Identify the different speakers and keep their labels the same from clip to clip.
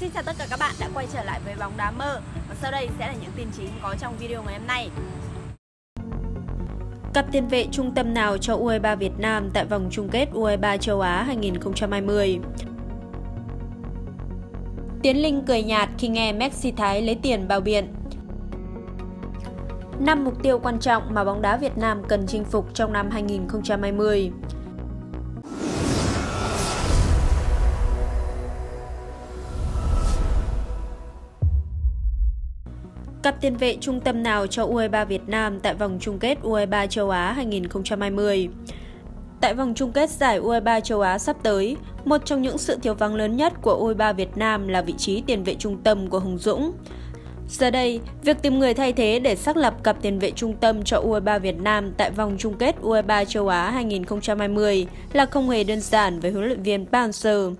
Speaker 1: Xin chào tất cả các bạn đã quay trở lại với bóng đá mơ. Và sau đây sẽ là những tin chính có trong video ngày hôm nay.
Speaker 2: Cặp tiền vệ trung tâm nào cho U23 Việt Nam tại vòng chung kết U23 châu Á 2020 Tiến Linh cười nhạt khi nghe Messi Thái lấy tiền bao biện. Năm mục tiêu quan trọng mà bóng đá Việt Nam cần chinh phục trong năm 2020 Cặp tiền vệ trung tâm nào cho U23 Việt Nam tại vòng chung kết U23 châu Á 2020? Tại vòng chung kết giải U23 châu Á sắp tới, một trong những sự thiếu vắng lớn nhất của U23 Việt Nam là vị trí tiền vệ trung tâm của Hùng Dũng. Giờ đây, việc tìm người thay thế để xác lập cặp tiền vệ trung tâm cho U23 Việt Nam tại vòng chung kết U23 châu Á 2020 là không hề đơn giản với huấn luyện viên Panzer.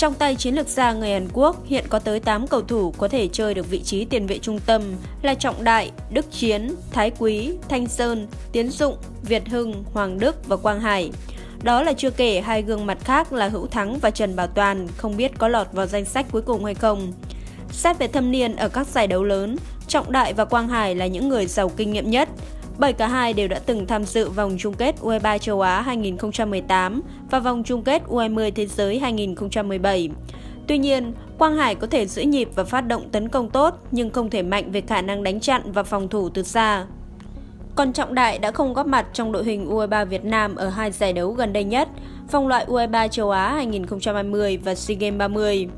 Speaker 2: Trong tay chiến lược gia người Hàn Quốc hiện có tới 8 cầu thủ có thể chơi được vị trí tiền vệ trung tâm là Trọng Đại, Đức Chiến, Thái Quý, Thanh Sơn, Tiến Dụng, Việt Hưng, Hoàng Đức và Quang Hải. Đó là chưa kể hai gương mặt khác là Hữu Thắng và Trần Bảo Toàn không biết có lọt vào danh sách cuối cùng hay không. Xét về thâm niên ở các giải đấu lớn, Trọng Đại và Quang Hải là những người giàu kinh nghiệm nhất bởi cả hai đều đã từng tham dự vòng chung kết U23 châu Á 2018 và vòng chung kết U20 Thế giới 2017. Tuy nhiên, Quang Hải có thể giữ nhịp và phát động tấn công tốt nhưng không thể mạnh về khả năng đánh chặn và phòng thủ từ xa. Còn Trọng Đại đã không góp mặt trong đội hình U23 Việt Nam ở hai giải đấu gần đây nhất, vòng loại U23 châu Á 2020 và SEA Games 30.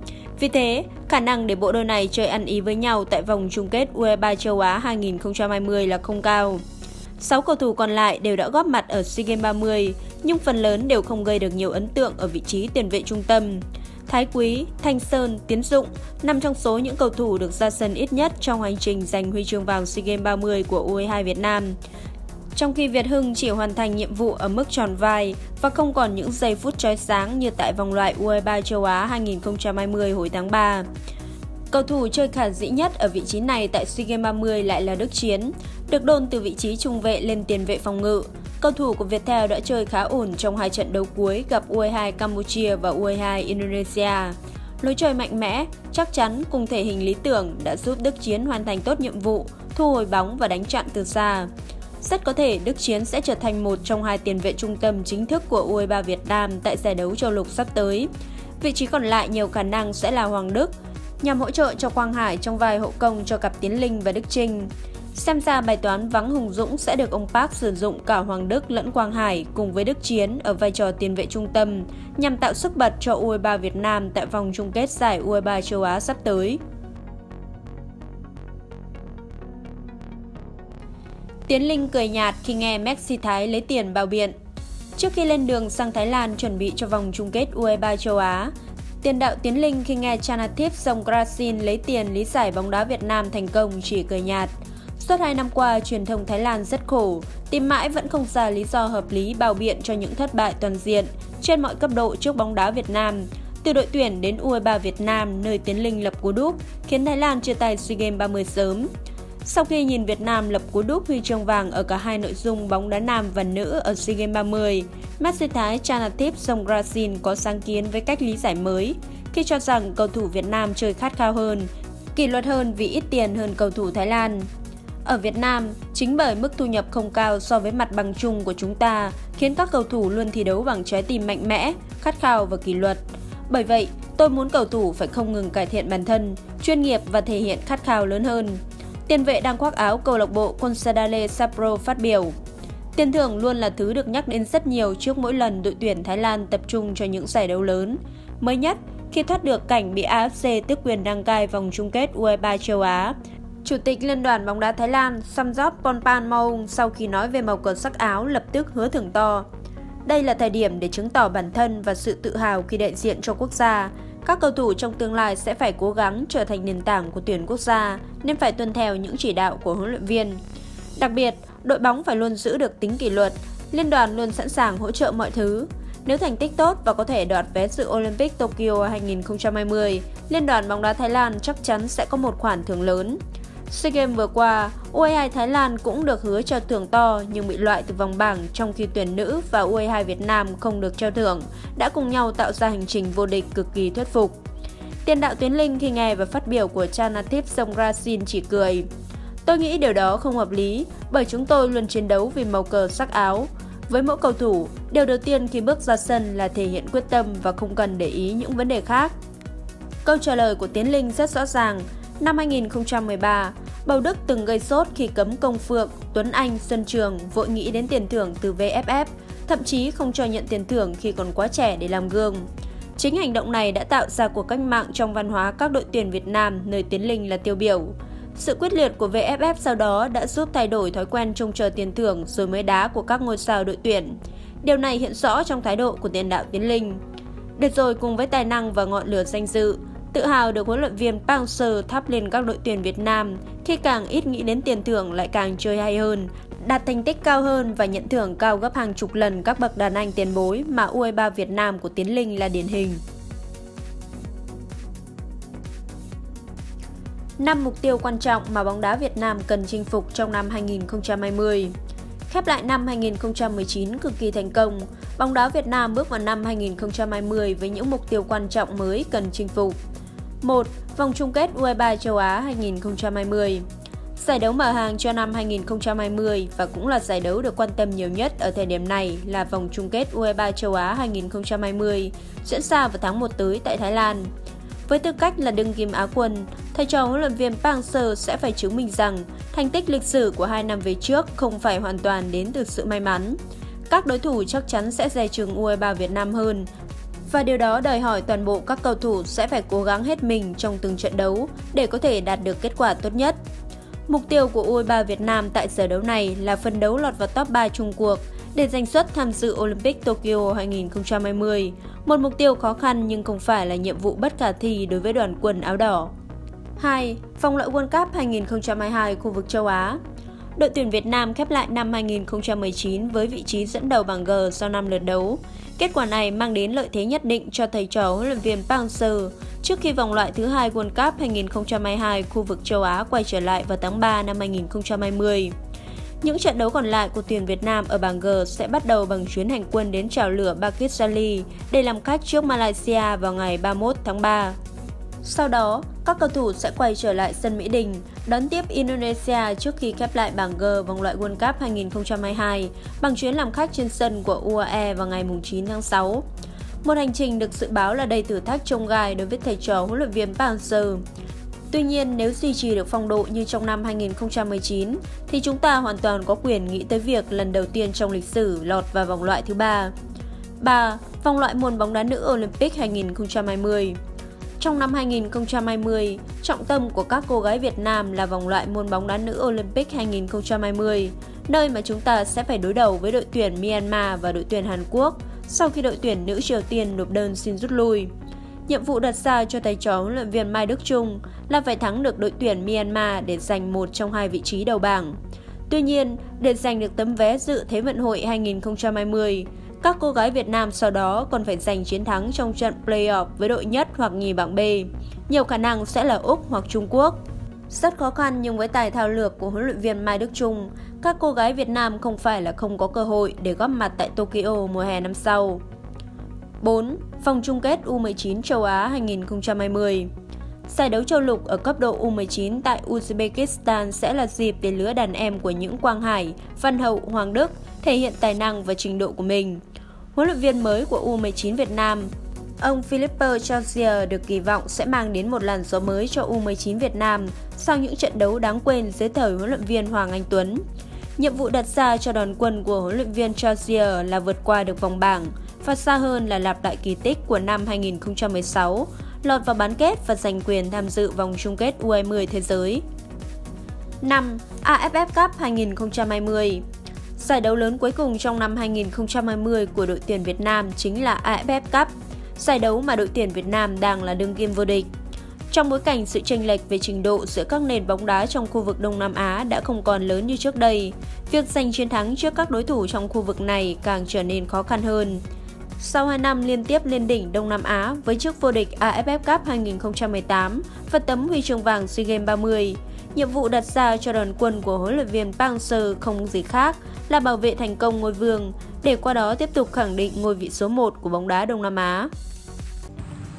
Speaker 2: Vì thế, khả năng để bộ đôi này chơi ăn ý với nhau tại vòng chung kết U23 châu Á 2020 là không cao. 6 cầu thủ còn lại đều đã góp mặt ở SEA Games 30, nhưng phần lớn đều không gây được nhiều ấn tượng ở vị trí tiền vệ trung tâm. Thái Quý, Thanh Sơn, Tiến Dụng nằm trong số những cầu thủ được ra sân ít nhất trong hành trình giành huy chương vàng SEA Games 30 của U22 Việt Nam. Trong khi Việt Hưng chỉ hoàn thành nhiệm vụ ở mức tròn vai và không còn những giây phút chói sáng như tại vòng loại U23 châu Á 2020 hồi tháng 3. Cầu thủ chơi khả dĩ nhất ở vị trí này tại SEA Games 30 lại là Đức Chiến, được đôn từ vị trí trung vệ lên tiền vệ phòng ngự. Cầu thủ của Viettel đã chơi khá ổn trong hai trận đấu cuối gặp U22 Campuchia và U22 Indonesia. Lối chơi mạnh mẽ, chắc chắn cùng thể hình lý tưởng đã giúp Đức Chiến hoàn thành tốt nhiệm vụ, thu hồi bóng và đánh chặn từ xa. Rất có thể Đức Chiến sẽ trở thành một trong hai tiền vệ trung tâm chính thức của U23 Việt Nam tại giải đấu châu lục sắp tới. Vị trí còn lại nhiều khả năng sẽ là Hoàng Đức, nhằm hỗ trợ cho Quang Hải trong vai hậu công cho cặp Tiến Linh và Đức Trinh. Xem ra bài toán vắng Hùng Dũng sẽ được ông Park sử dụng cả Hoàng Đức lẫn Quang Hải cùng với Đức Chiến ở vai trò tiền vệ trung tâm nhằm tạo sức bật cho U23 Việt Nam tại vòng chung kết giải U23 châu Á sắp tới. Tiến Linh cười nhạt khi nghe Messi Thái lấy tiền bao biện. Trước khi lên đường sang Thái Lan chuẩn bị cho vòng chung kết U23 châu Á, Tiền đạo Tiến Linh khi nghe Chanathip Songkrasin lấy tiền lý giải bóng đá Việt Nam thành công chỉ cười nhạt. Suốt hai năm qua, truyền thông Thái Lan rất khổ, tìm mãi vẫn không ra lý do hợp lý bào biện cho những thất bại toàn diện trên mọi cấp độ trước bóng đá Việt Nam. Từ đội tuyển đến U23 Việt Nam, nơi Tiến Linh lập cú đúp, khiến Thái Lan chia tay SEA Games 30 sớm. Sau khi nhìn Việt Nam lập cú đúp huy chương vàng ở cả hai nội dung bóng đá nam và nữ ở SEA Games 30, Messi Thái Chanathip Songkrasin có sáng kiến với cách lý giải mới khi cho rằng cầu thủ Việt Nam chơi khát khao hơn, kỷ luật hơn vì ít tiền hơn cầu thủ Thái Lan. Ở Việt Nam, chính bởi mức thu nhập không cao so với mặt bằng chung của chúng ta khiến các cầu thủ luôn thi đấu bằng trái tim mạnh mẽ, khát khao và kỷ luật. Bởi vậy, tôi muốn cầu thủ phải không ngừng cải thiện bản thân, chuyên nghiệp và thể hiện khát khao lớn hơn. Tiền vệ đang khoác áo câu lạc bộ Consadale Sapporo phát biểu. Tiền thưởng luôn là thứ được nhắc đến rất nhiều trước mỗi lần đội tuyển Thái Lan tập trung cho những giải đấu lớn. Mới nhất, khi thoát được cảnh bị AFC tước quyền đăng cai vòng chung kết U23 châu Á, Chủ tịch Liên đoàn bóng đá Thái Lan Samjot Ponpan Maung sau khi nói về màu cờ sắc áo lập tức hứa thưởng to. Đây là thời điểm để chứng tỏ bản thân và sự tự hào khi đại diện cho quốc gia. Các cầu thủ trong tương lai sẽ phải cố gắng trở thành nền tảng của tuyển quốc gia, nên phải tuân theo những chỉ đạo của huấn luyện viên. Đặc biệt, đội bóng phải luôn giữ được tính kỷ luật, liên đoàn luôn sẵn sàng hỗ trợ mọi thứ. Nếu thành tích tốt và có thể đoạt vé dự Olympic Tokyo 2020, Liên đoàn bóng đá Thái Lan chắc chắn sẽ có một khoản thưởng lớn. SEA Games vừa qua, U22 Thái Lan cũng được hứa cho thưởng to nhưng bị loại từ vòng bảng trong khi tuyển nữ và U22 Việt Nam không được trao thưởng, đã cùng nhau tạo ra hành trình vô địch cực kỳ thuyết phục. Tiền đạo Tuyến Linh khi nghe và phát biểu của Chanathip Songkrasin chỉ cười. Tôi nghĩ điều đó không hợp lý, bởi chúng tôi luôn chiến đấu vì màu cờ sắc áo. Với mỗi cầu thủ, điều đầu tiên khi bước ra sân là thể hiện quyết tâm và không cần để ý những vấn đề khác. Câu trả lời của Tiến Linh rất rõ ràng. Năm 2013, Bầu Đức từng gây sốt khi cấm Công Phượng, Tuấn Anh, Xuân Trường vội nghĩ đến tiền thưởng từ VFF, thậm chí không cho nhận tiền thưởng khi còn quá trẻ để làm gương. Chính hành động này đã tạo ra cuộc cách mạng trong văn hóa các đội tuyển Việt Nam nơi Tiến Linh là tiêu biểu. Sự quyết liệt của VFF sau đó đã giúp thay đổi thói quen trông chờ tiền thưởng rồi mới đá của các ngôi sao đội tuyển. Điều này hiện rõ trong thái độ của tiền đạo Tiến Linh. Để rồi cùng với tài năng và ngọn lửa danh dự, tự hào được huấn luyện viên Park Seo thắp lên các đội tuyển Việt Nam, khi càng ít nghĩ đến tiền thưởng lại càng chơi hay hơn, đạt thành tích cao hơn và nhận thưởng cao gấp hàng chục lần các bậc đàn anh tiền bối mà U23 Việt Nam của Tiến Linh là điển hình. Năm mục tiêu quan trọng mà bóng đá Việt Nam cần chinh phục trong năm 2020 Khép lại năm 2019 cực kỳ thành công, bóng đá Việt Nam bước vào năm 2020 với những mục tiêu quan trọng mới cần chinh phục. 1. Vòng chung kết U23 châu Á 2020 Giải đấu mở hàng cho năm 2020 và cũng là giải đấu được quan tâm nhiều nhất ở thời điểm này là vòng chung kết U23 châu Á 2020 diễn ra vào tháng 1 tới tại Thái Lan. Với tư cách là đương kim Á quân, thầy trò huấn luyện viên Park Seo sẽ phải chứng minh rằng thành tích lịch sử của hai năm về trước không phải hoàn toàn đến từ sự may mắn. Các đối thủ chắc chắn sẽ dè chừng U23 Việt Nam hơn và điều đó đòi hỏi toàn bộ các cầu thủ sẽ phải cố gắng hết mình trong từng trận đấu để có thể đạt được kết quả tốt nhất. Mục tiêu của U23 Việt Nam tại giải đấu này là phân đấu lọt vào top 3 chung cuộc để giành suất tham dự Olympic Tokyo 2020, một mục tiêu khó khăn nhưng không phải là nhiệm vụ bất khả thi đối với đoàn quân áo đỏ. 2. Vòng loại World Cup 2022 khu vực châu Á Đội tuyển Việt Nam khép lại năm 2019 với vị trí dẫn đầu bảng G sau 5 lượt đấu. Kết quả này mang đến lợi thế nhất định cho thầy trò huấn luyện viên Park Hang-seo trước khi vòng loại thứ hai World Cup 2022 khu vực châu Á quay trở lại vào tháng 3 năm 2020. Những trận đấu còn lại của tuyển Việt Nam ở bảng G sẽ bắt đầu bằng chuyến hành quân đến trào lửa Pakistan để làm khách trước Malaysia vào ngày 31 tháng 3. Sau đó, các cầu thủ sẽ quay trở lại sân Mỹ Đình, đón tiếp Indonesia trước khi khép lại bảng G vòng loại World Cup 2022 bằng chuyến làm khách trên sân của UAE vào ngày 9 tháng 6. Một hành trình được dự báo là đầy thử thách trông gai đối với thầy trò huấn luyện viên Park Hang-seo. Tuy nhiên, nếu duy trì được phong độ như trong năm 2019, thì chúng ta hoàn toàn có quyền nghĩ tới việc lần đầu tiên trong lịch sử lọt vào vòng loại thứ ba. 3. Vòng loại môn bóng đá nữ Olympic 2020 trong năm 2020, trọng tâm của các cô gái Việt Nam là vòng loại môn bóng đá nữ Olympic 2020, nơi mà chúng ta sẽ phải đối đầu với đội tuyển Myanmar và đội tuyển Hàn Quốc sau khi đội tuyển nữ Triều Tiên nộp đơn xin rút lui. Nhiệm vụ đặt ra cho thầy trò huấn luyện viên Mai Đức Trung là phải thắng được đội tuyển Myanmar để giành một trong hai vị trí đầu bảng. Tuy nhiên, để giành được tấm vé dự Thế vận hội 2020, các cô gái Việt Nam sau đó còn phải giành chiến thắng trong trận playoff với đội nhất hoặc nhì bảng B. Nhiều khả năng sẽ là Úc hoặc Trung Quốc. Rất khó khăn nhưng với tài thao lược của huấn luyện viên Mai Đức Trung, các cô gái Việt Nam không phải là không có cơ hội để góp mặt tại Tokyo mùa hè năm sau. 4. Vòng chung kết U19 châu Á 2020 Giải đấu châu lục ở cấp độ U19 tại Uzbekistan sẽ là dịp để lứa đàn em của những Quang Hải, Văn Hậu, Hoàng Đức thể hiện tài năng và trình độ của mình. Huấn luyện viên mới của U19 Việt Nam, ông Philippe Chaussier được kỳ vọng sẽ mang đến một làn gió mới cho U19 Việt Nam sau những trận đấu đáng quên dưới thời huấn luyện viên Hoàng Anh Tuấn. Nhiệm vụ đặt ra cho đoàn quân của huấn luyện viên Chaussier là vượt qua được vòng bảng và xa hơn là lặp lại kỳ tích của năm 2016, lọt vào bán kết và giành quyền tham dự vòng chung kết U20 thế giới. 5. AFF Cup 2020 Giải đấu lớn cuối cùng trong năm 2020 của đội tuyển Việt Nam chính là AFF Cup, giải đấu mà đội tuyển Việt Nam đang là đương kim vô địch. Trong bối cảnh sự chênh lệch về trình độ giữa các nền bóng đá trong khu vực Đông Nam Á đã không còn lớn như trước đây, việc giành chiến thắng trước các đối thủ trong khu vực này càng trở nên khó khăn hơn. Sau 2 năm liên tiếp lên đỉnh Đông Nam Á với chức vô địch AFF Cup 2018 và tấm huy chương vàng SEA Games 30, nhiệm vụ đặt ra cho đoàn quân của huấn luyện viên Park Seo không gì khác là bảo vệ thành công ngôi vương, để qua đó tiếp tục khẳng định ngôi vị số 1 của bóng đá Đông Nam Á.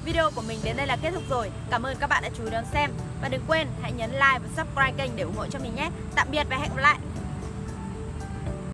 Speaker 1: Video của mình đến đây là kết thúc rồi. Cảm ơn các bạn đã chú ý đón xem và đừng quên hãy nhấn like và subscribe kênh để ủng hộ cho mình nhé. Tạm biệt và hẹn gặp lại.